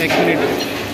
एक मिनट।